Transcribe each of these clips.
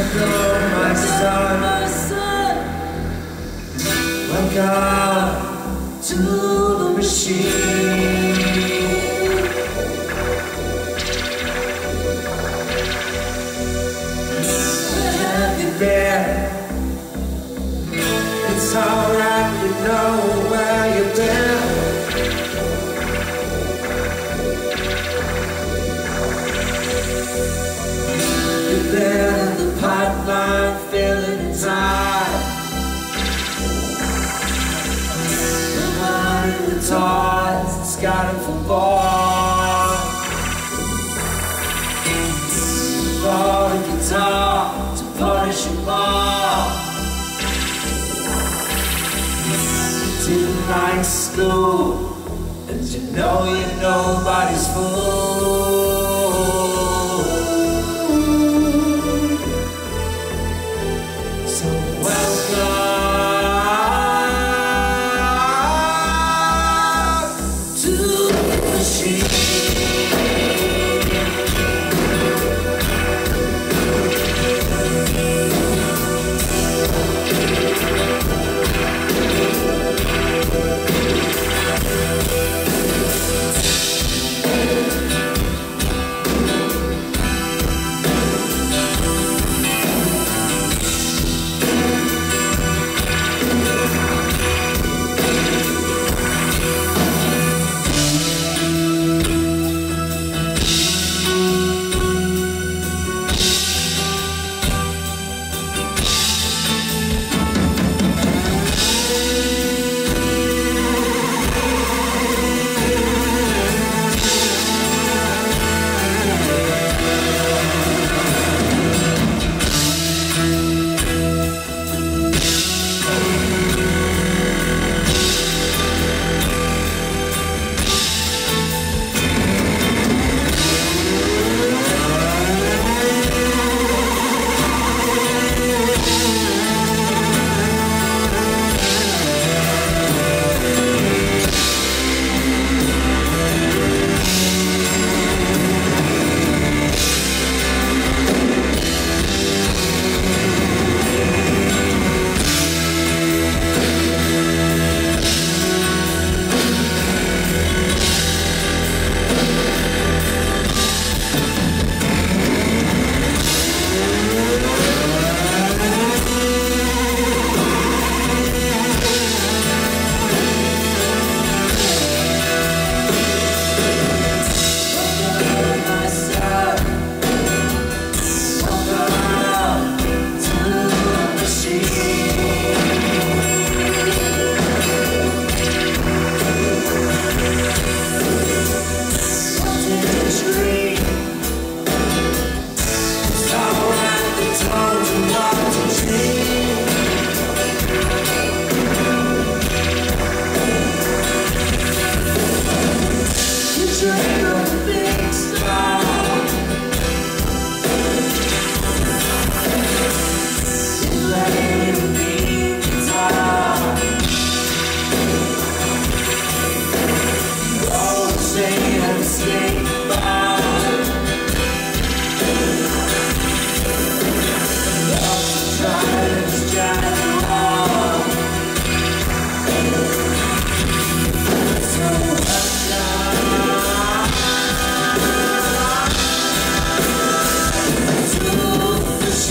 Welcome, my son. Welcome to the machine. It's alright, you know like school, and you know you're nobody's fool.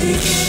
you.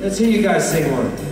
Let's hear you guys sing one.